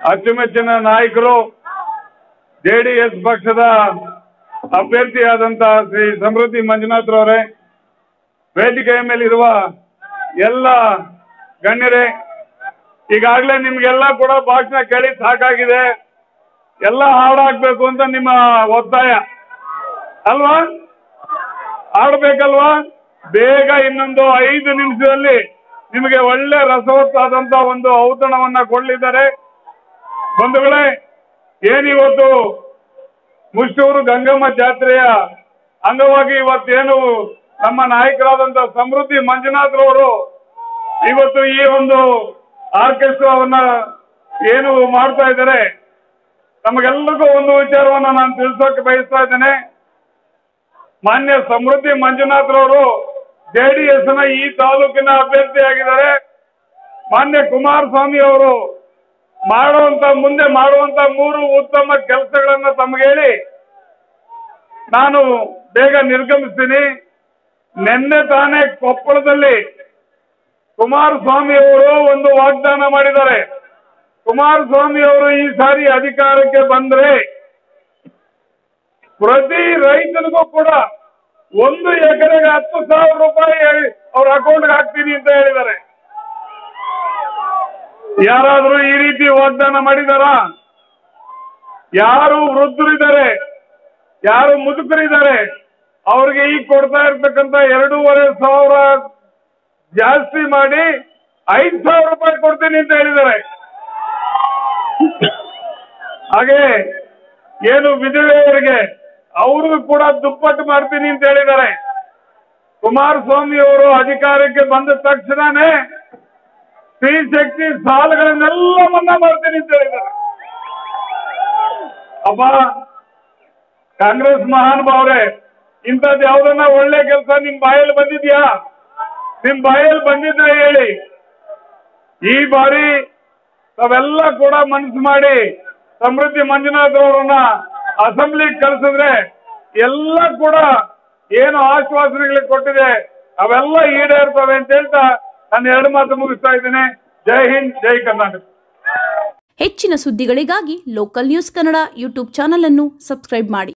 ಅಚ್ಚುಮೆಚ್ಚಿನ ನಾಯಕರು ಜೆಡಿಎಸ್ ಪಕ್ಷದ ಅಭ್ಯರ್ಥಿಯಾದಂತಹ ಶ್ರೀ ಸಮೃದ್ಧಿ ಮಂಜುನಾಥ್ರವರೇ ವೇದಿಕೆಯ ಮೇಲಿರುವ ಎಲ್ಲ ಗಣ್ಯರೇ, ಈಗಾಗಲೇ ನಿಮ್ಗೆಲ್ಲ ಕೂಡ ಭಾಷಣ ಕೇಳಿ ಸಾಕಾಗಿದೆ. ಎಲ್ಲ ಹಾಡಾಕ್ಬೇಕು ಅಂತ ನಿಮ್ಮ ಒತ್ತಾಯ. ಅಲ್ವಾ? ಆಡ್ಬೇಕಲ್ವಾ ಬೇಗ ಇನ್ನೊಂದು ಐದು ನಿಮಿಷದಲ್ಲಿ ನಿಮಗೆ ಒಳ್ಳೆ ರಸವತ್ತಾದಂತ ಒಂದು ಔತಣವನ್ನ ಕೊಡಲಿದ್ದಾರೆ. ಬಂಧುಗಳೇ, ಏನಿವತ್ತು ಮುಷ್ಟೂರು ಗಂಗಮ್ಮ ಜಾತ್ರೆಯ ಅಂಗವಾಗಿ ಇವತ್ತೇನು ನಮ್ಮ ನಾಯಕರಾದಂತ ಸಮೃದ್ಧಿ ಮಂಜುನಾಥ್ರವರು ಇವತ್ತು ಈ ಒಂದು ಆರ್ಕೆಸ್ಟ್ರಾವನ್ನ ಏನು ಮಾಡ್ತಾ ಇದ್ದಾರೆ? ನಮಗೆಲ್ಲರಿಗೂ ಒಂದು ವಿಚಾರವನ್ನ ನಾನು ತಿಳಿಸೋಕೆ ಬಯಸ್ತಾ ಇದ್ದೇನೆ. ಮಾನ್ಯ ಸಮೃದ್ಧಿ ಮಂಜುನಾಥ್ರವರು ಜೆಡಿಎಸ್ನ ಈ ತಾಲೂಕಿನ ಅಭ್ಯರ್ಥಿಯಾಗಿದ್ದಾರೆ ಮಾನ್ಯ ಕುಮಾರಸ್ವಾಮಿ ಅವರು ಮಾಡುವಂತ ಮುಂದೆ ಮಾಡುವಂತ ಮೂರು ಉತ್ತಮ ಕೆಲಸಗಳನ್ನ ಹೇಳಿ ನಾನು ಬೇಗ ನಿರ್ಗಮಿಸ್ತೀನಿ. ನಿನ್ನೆ ತಾನೇ ಕೊಪ್ಪಳದಲ್ಲಿ ಕುಮಾರಸ್ವಾಮಿ ಅವರು ಒಂದು ವಾಗ್ದಾನ ಮಾಡಿದ್ದಾರೆ. ಕುಮಾರಸ್ವಾಮಿ ಅವರು ಈ ಸಾರಿ ಅಧಿಕಾರಕ್ಕೆ ಬಂದ್ರೆ ಪ್ರತಿ ರೈತನಿಗೂ ಕೂಡ ಒಂದು ಎಕರೆಗೆ ಹತ್ತು ಸಾವಿರ ರೂಪಾಯಿ ಅವ್ರ ಅಕೌಂಟ್ಗೆ ಹಾಕ್ತೀನಿ ಅಂತ ಹೇಳಿದ್ದಾರೆ. ಯಾರಾದ್ರೂ ಈ ರೀತಿ ವಾಗ್ದಾನ ಮಾಡಿದಾರ? ಯಾರು ವೃದ್ಧರಿದ್ದಾರೆ? ಯಾರು ಮುದುಕರಿದ್ದಾರೆ? ಅವ್ರಿಗೆ ಈಗ ಕೊಡ್ತಾ ಇರ್ತಕ್ಕಂತ ಎರಡೂವರೆ ಸಾವಿರ ಜಾಸ್ತಿ ಮಾಡಿ ಐದು ಸಾವಿರ ರೂಪಾಯಿ ಕೊಡ್ತೀನಿ ಅಂತ ಹೇಳಿದ್ದಾರೆ. ಹಾಗೆ ಏನು ವಿಧವೆಯರಿಗೆ ಅವ್ರಿಗೂ ಕೂಡ ದುಪ್ಪಟ್ಟು ಮಾಡ್ತೀನಿ ಅಂತ ಹೇಳಿದ್ದಾರೆ. ಕುಮಾರಸ್ವಾಮಿ ಅವರು ಅಧಿಕಾರಕ್ಕೆ ಬಂದ ತಕ್ಷಣನೇ ಸ್ತ್ರೀ ಶಕ್ತಿ ಸಾಲಗಳನ್ನೆಲ್ಲ ಮನ್ನಾ ಮಾಡ್ತೀನಿ ಅಂತ ಹೇಳಿದ್ದಾರೆ. ಅಪ್ಪ, ಕಾಂಗ್ರೆಸ್ ಮಹಾನುಭಾವ್ರೆ ಇಂಥದ್ದು ಯಾವ್ದನ್ನ ಒಳ್ಳೆ ಕೆಲಸ ನಿಮ್ ಬಾಯಲ್ಲಿ ಬಂದಿದ್ಯಾ? ನಿಮ್ ಬಾಯಲ್ಲಿ ಬಂದಿದ್ರೆ ಹೇಳಿ. ಈ ಬಾರಿ ತಾವೆಲ್ಲ ಕೂಡ ಮನಸ್ಸು ಮಾಡಿ ಸಮೃದ್ಧಿ ಮಂಜುನಾಥ್ ಅವರನ್ನ ಅಸೆಂಬ್ಲಿಗೆ ಕಳಿಸಿದ್ರೆ ಎಲ್ಲ ಕೂಡ ಏನು ಆಶ್ವಾಸನೆಗಳಿಗೆ ಕೊಟ್ಟಿದೆ. ಅವೆಲ್ಲ ಈಡೇರ್ತವೆ ಅಂತ ಹೇಳ್ತಾ ನಾನು ಎರಡು ಮಾತು ಮುಗಿಸ್ತಾ ಇದ್ದೇನೆ. ಜೈ ಹಿಂದ್, ಜೈ ಕರ್ನಾಟಕ. ಹೆಚ್ಚಿನ ಸುದ್ದಿಗಳಿಗಾಗಿ local news Kannada YouTube channel ಅನ್ನು ಸಬ್ಸ್ಕ್ರೈಬ್ ಮಾಡಿ.